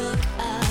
look up.